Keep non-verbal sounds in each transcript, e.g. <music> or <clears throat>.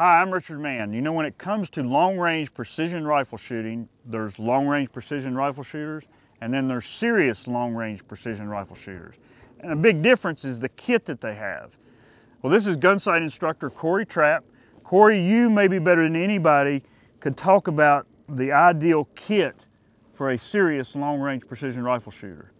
Hi, I'm Richard Mann. You know, when it comes to long-range precision rifle shooting, there's long-range precision rifle shooters, and then there's serious long-range precision rifle shooters. And a big difference is the kit that they have. Well, this is Gunsite instructor Corey Trapp. Corey, you maybe better than anybody could talk about the ideal kit for a serious long-range precision rifle shooter.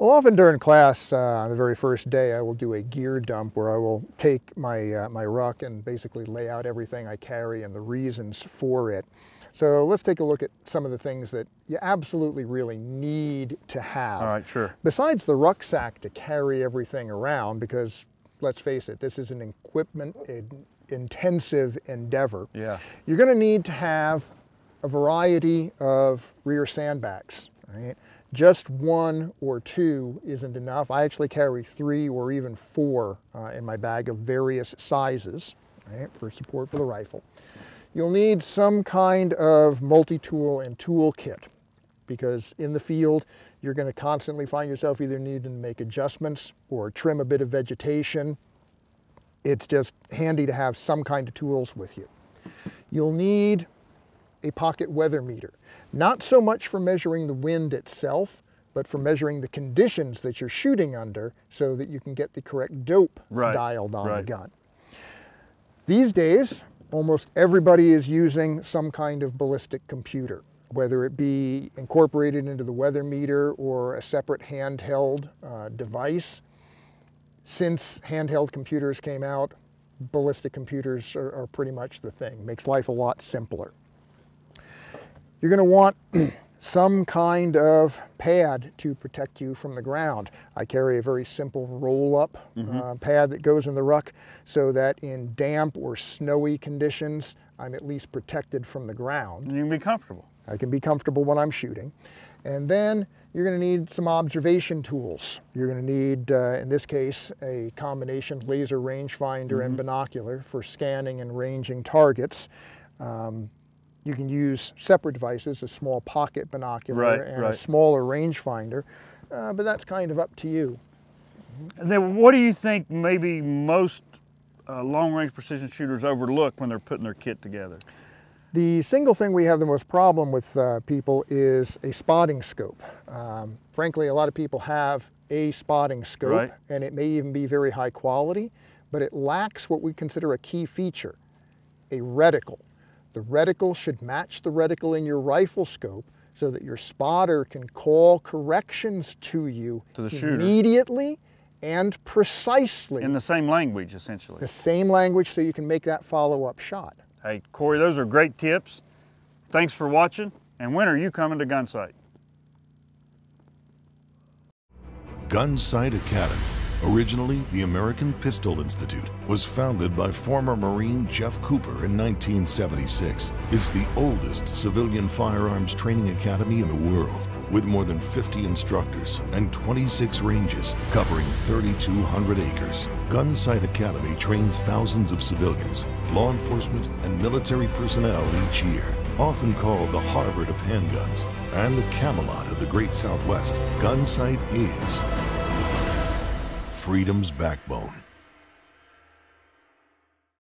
Well, often during class, uh, the very first day, I will do a gear dump where I will take my, uh, my ruck and basically lay out everything I carry and the reasons for it. So let's take a look at some of the things that you absolutely really need to have. All right, sure. Besides the rucksack to carry everything around, because let's face it, this is an equipment intensive endeavor. Yeah. You're going to need to have a variety of rear sandbags, right? Just one or two isn't enough. I actually carry three or even four uh, in my bag of various sizes right, for support for the rifle. You'll need some kind of multi-tool and tool kit because in the field you're going to constantly find yourself either needing to make adjustments or trim a bit of vegetation. It's just handy to have some kind of tools with you. You'll need a pocket weather meter. Not so much for measuring the wind itself, but for measuring the conditions that you're shooting under so that you can get the correct dope right. dialed on right. the gun. These days, almost everybody is using some kind of ballistic computer, whether it be incorporated into the weather meter or a separate handheld uh, device. Since handheld computers came out, ballistic computers are, are pretty much the thing. Makes life a lot simpler. You're going to want <clears throat> some kind of pad to protect you from the ground. I carry a very simple roll-up mm -hmm. uh, pad that goes in the ruck so that in damp or snowy conditions, I'm at least protected from the ground. And you can be comfortable. I can be comfortable when I'm shooting. And then you're going to need some observation tools. You're going to need, uh, in this case, a combination laser rangefinder mm -hmm. and mm-hmm. binocular for scanning and ranging targets. Um, you can use separate devices, a small pocket binocular right, and right. a smaller rangefinder, uh, but that's kind of up to you. And then what do you think maybe most uh, long-range precision shooters overlook when they're putting their kit together? The single thing we have the most problem with uh, people is a spotting scope. Um, frankly, a lot of people have a spotting scope right. and it may even be very high quality, but it lacks what we consider a key feature, a reticle. The reticle should match the reticle in your rifle scope so that your spotter can call corrections to you to immediately and precisely. In the same language, essentially. The same language so you can make that follow-up shot. Hey, Corey, those are great tips. Thanks for watching. And when are you coming to Gunsite? Gunsite Academy Originally, the American Pistol Institute was founded by former Marine Jeff Cooper in 1976. It's the oldest civilian firearms training academy in the world, with more than 50 instructors and 26 ranges covering 3,200 acres. Gunsite Academy trains thousands of civilians, law enforcement, and military personnel each year. Often called the Harvard of handguns and the Camelot of the Great Southwest, Gunsite is freedom's backbone.